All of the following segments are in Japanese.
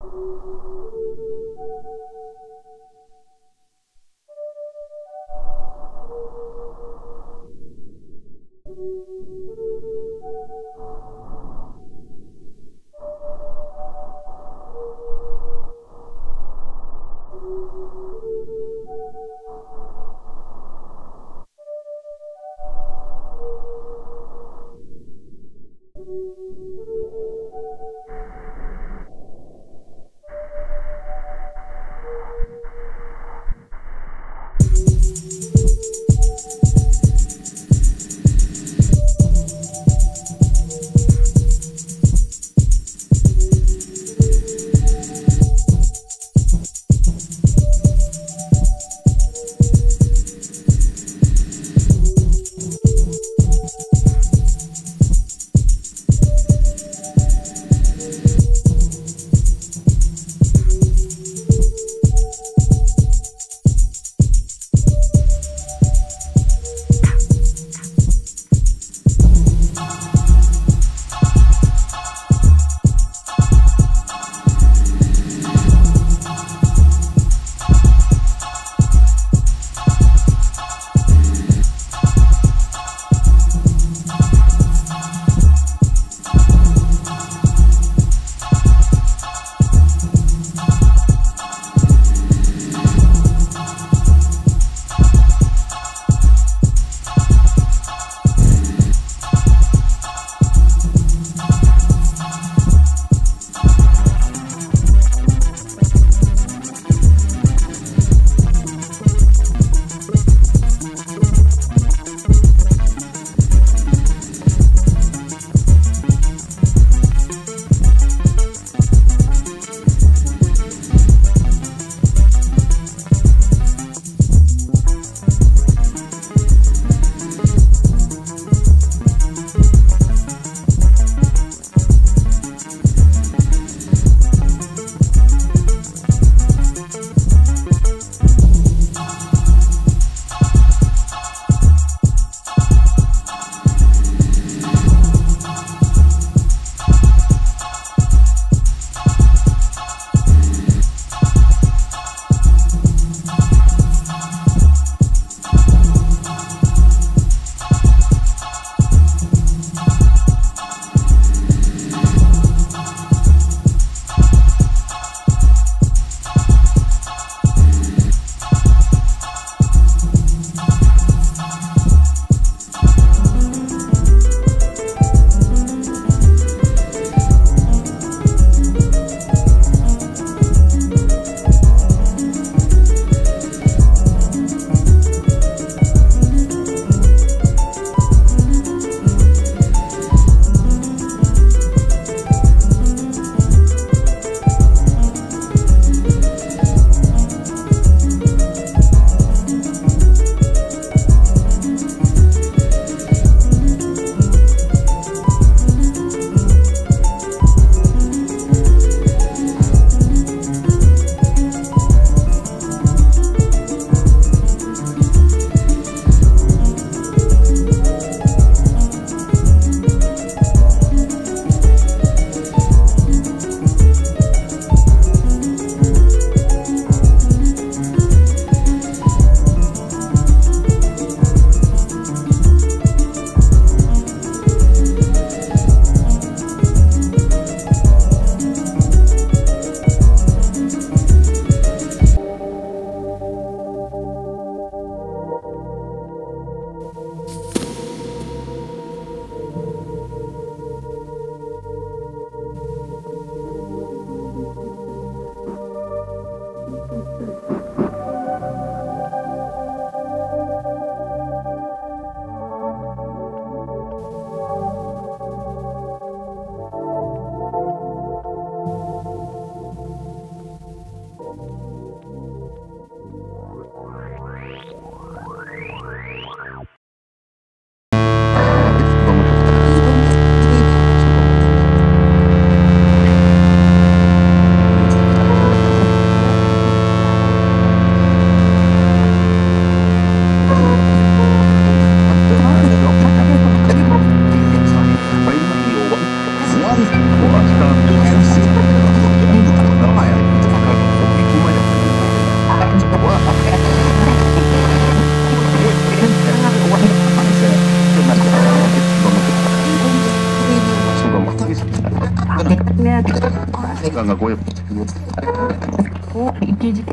you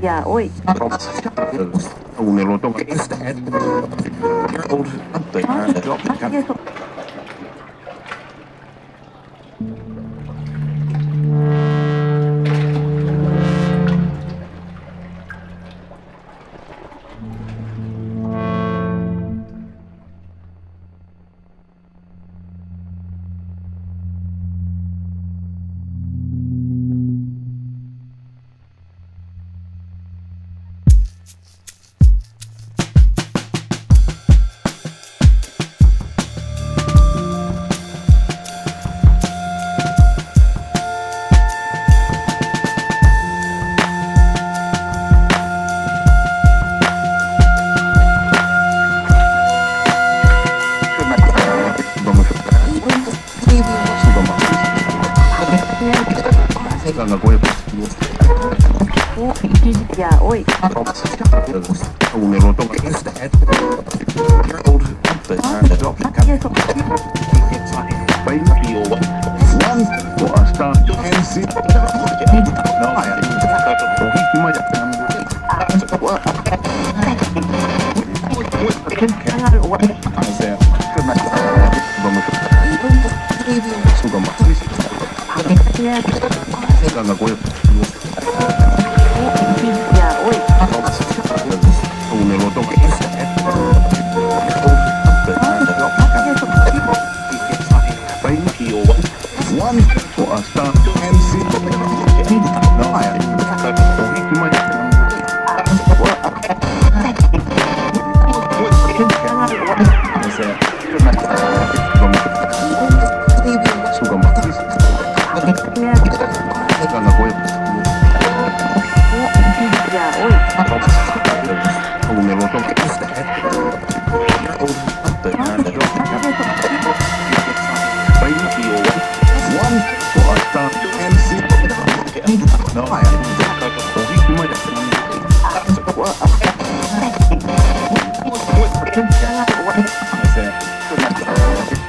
Yeah, oi. O melão 世界がごえばお、一時や、おい。Sugar, Gracias.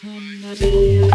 Hallelujah.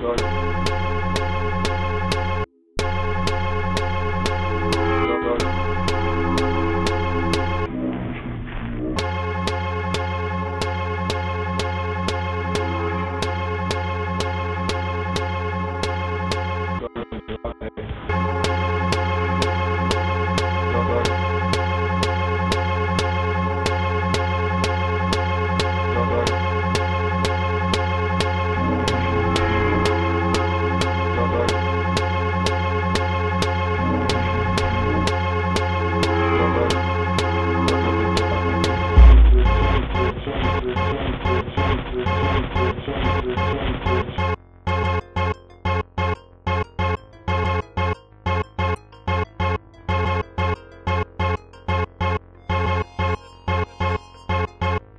God.